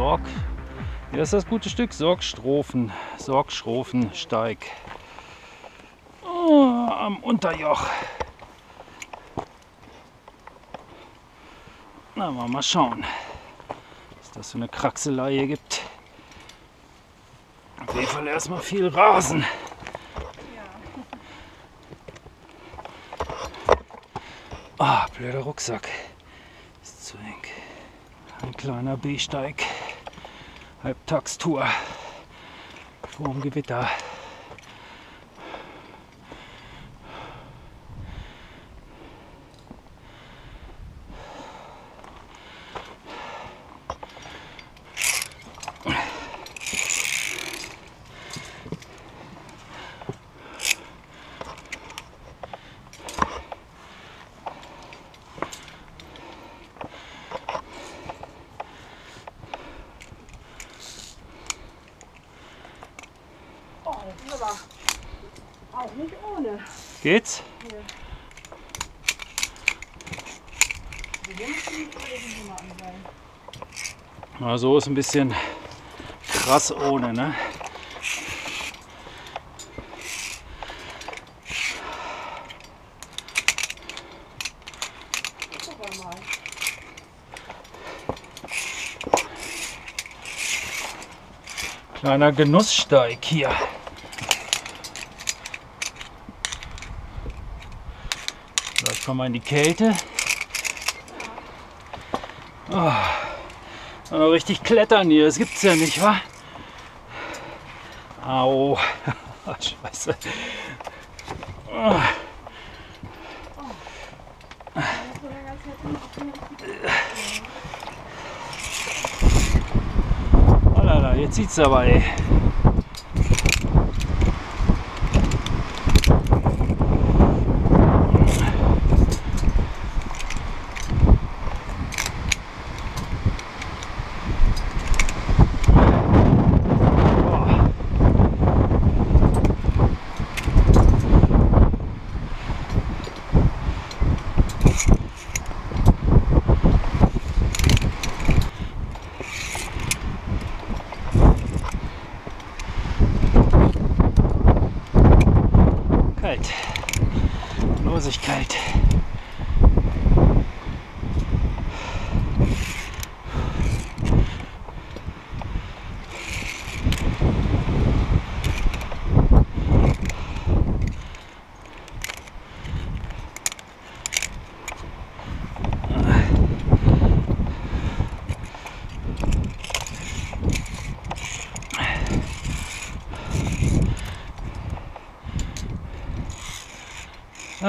So, Sorg. Hier ist das gute Stück. Sorgstrophen. Sorgstrophensteig. Oh, am Unterjoch. Na, mal, mal schauen, was das für eine Kraxelei hier gibt. Auf jeden Fall erstmal viel Rasen. Ah, blöder Rucksack. Ist zu eng. Ein kleiner B-Steig. Halbtagstour. Vorm Gewitter. Oh, das ist aber auch nicht ohne. Geht's? Sein. Na, so ist ein bisschen krass ohne, ne? Kleiner Genusssteig hier. Kommen wir in die Kälte. Oh, noch richtig klettern hier, das gibt's ja nicht, wa? Au. Scheiße. Oh, oh jetzt sieht's aber, ey.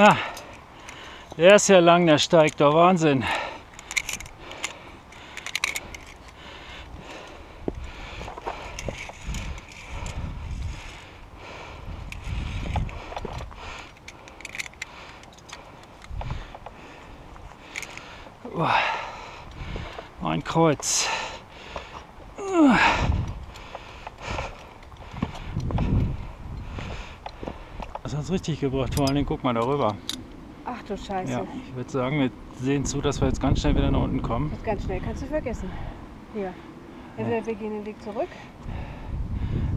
Ah, der ist ja lang, der steigt doch Wahnsinn. Uah, Ein Kreuz. Uah. Das hat's richtig gebracht, vor allen Dingen guck mal darüber. Ach du Scheiße. Ja, ich würde sagen, wir sehen zu, dass wir jetzt ganz schnell wieder nach unten kommen. Das ganz schnell, kannst du vergessen. Hier. Entweder wir gehen den Weg zurück.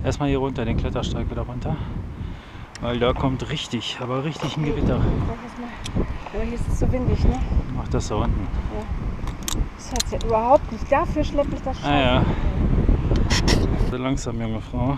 Erstmal hier runter, den Klettersteig wieder runter. Weil da kommt richtig, aber richtig ein Gewitter. Aber hier ist es so windig, ne? Mach das da unten. Das hat's ja überhaupt nicht. Dafür schleppe ich das Ah ja. Scheiße. So langsam, junge Frau.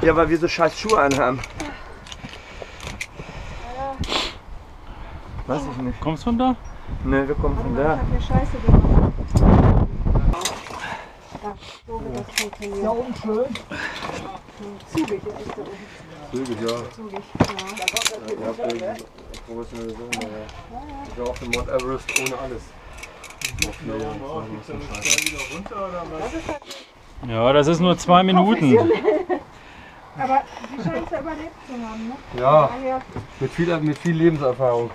Der. Ja, weil wir so scheiß Schuhe anhaben. Weiß ich nicht. Kommst du von da? Ne, wir kommen von Ich da. hab hier Scheiße gemacht. Ja, so wird das funktionieren. unten schön. Zügig ist da unten. Zügig, ja. Zügig, ja. Ihr habt ja professionelle Sachen, ja. Ich war auf dem Mount Everest ohne alles. Scheiße. Ja, das ist nur zwei Minuten. Aber die scheint es ja überlebt zu haben, ne? Ja, Daher, mit viel, mit viel Lebenserfahrung.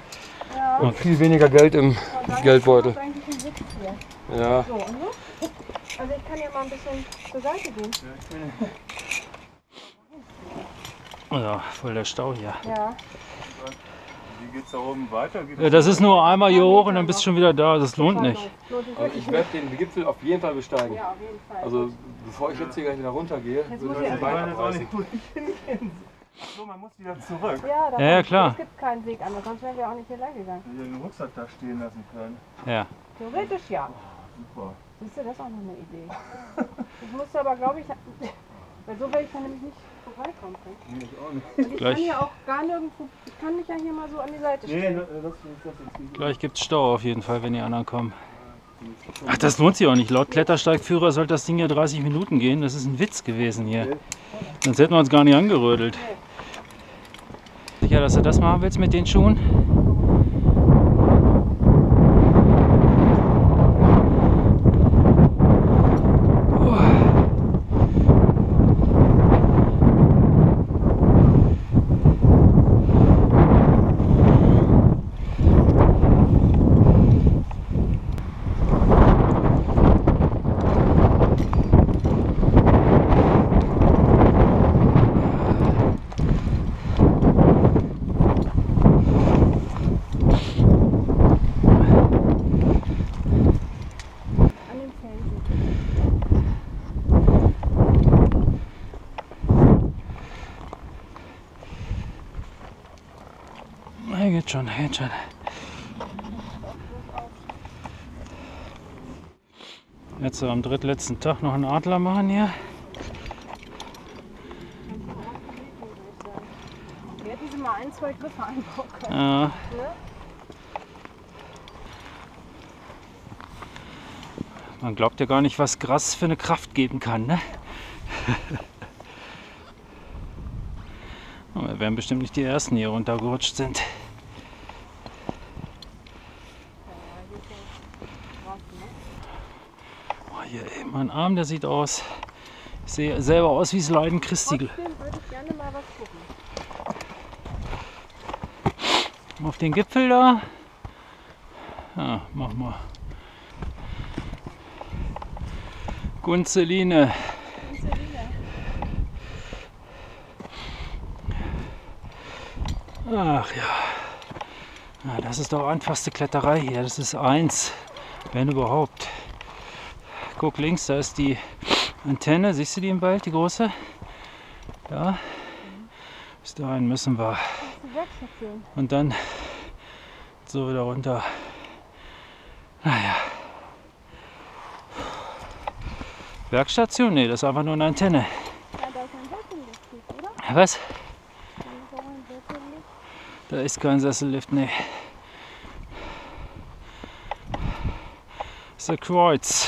ja, Und viel weniger Geld im daher Geldbeutel. ist eigentlich ein Witz hier. Ja. So, und so? Also ich kann ja mal ein bisschen zur Seite gehen. Ja, voll der Stau hier. Ja. Wie geht's da oben weiter? Gibt's Ja, das ist nur einmal hier hoch und dann bist du schon wieder da. Das lohnt nicht. Also ich werde den Gipfel auf jeden Fall besteigen. Ja, auf jeden Fall. Also bevor ich jetzt hier gleich wieder runtergehe, würde muss ich erst Bein abreißen. man muss wieder zurück. ja, da Ja, ja, klar. Es gibt keinen Weg anders, sonst wären wir auch nicht hier lang gegangen. Wir den Rucksack da stehen lassen können. Ja. Theoretisch ja. Super. Siehst du, das ist auch noch eine Idee. Ich musste aber, glaube ich, weil so werde ich dann nämlich nicht vorbeikommen können. Ich auch nicht. Und ich Gleich. kann ja auch gar nirgendwo, ich kann mich ja hier mal so an die Seite Nee, stellen. das das ist das jetzt nicht. Gleich gibt's Stau auf jeden Fall, wenn die anderen kommen. Ach, das lohnt sich auch nicht. Laut Klettersteigführer sollte das Ding ja 30 Minuten gehen. Das ist ein Witz gewesen hier. Sonst hätten wir uns gar nicht angerödelt. Sicher, dass du das machen willst mit den Schuhen? An den Felsen. Geht schon, geht schon. Jetzt so am drittletzten Tag noch einen Adler machen hier. Wir hätten sie mal ein, zwei Griffe einbauen können. Ja. Man glaubt ja gar nicht, was Gras für eine Kraft geben kann, ne? Aber Wir werden bestimmt nicht die Ersten, die hier runtergerutscht sind. Oh, hier, ey, mein Arm, der sieht aus. Ich sehe selber aus wie Leiden Christi. Trotzdem würde ich gerne mal was gucken. Auf den Gipfel da. Ja, mach mal. Gunzeline. Ach ja. ja. Das ist doch einfachste Kletterei hier. Das ist eins, wenn überhaupt. Guck links, da ist die Antenne. Siehst du die im Wald, die große? Ja. Bis dahin müssen wir. Und dann so wieder runter. Naja. Werkstation? Nee, das ist einfach nur eine Antenne. Ja, da ist ein Sessellift, oder? Was? Da ist kein Sessellift, nee. Ein Kreuz.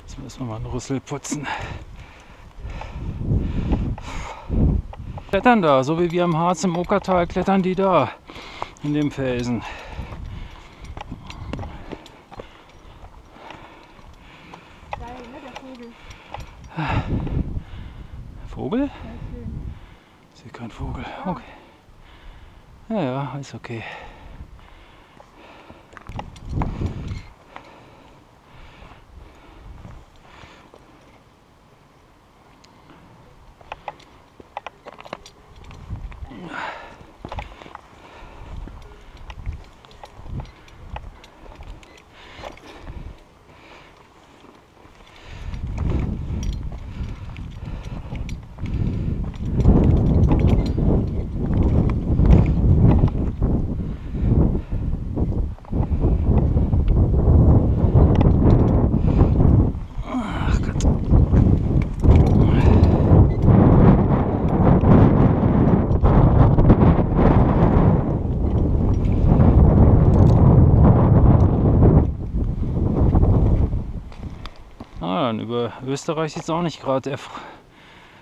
Jetzt müssen wir mal einen Rüssel putzen. Klettern da, so wie wir am Harz im Okertal klettern die da. In dem Felsen. Okay. Und über Österreich sieht es auch nicht gerade erf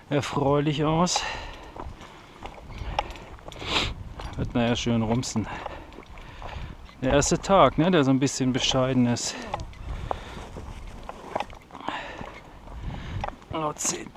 erfreulich aus. Wird naja schön rumsen. Der erste Tag, ne, der so ein bisschen bescheiden ist. Laut 10.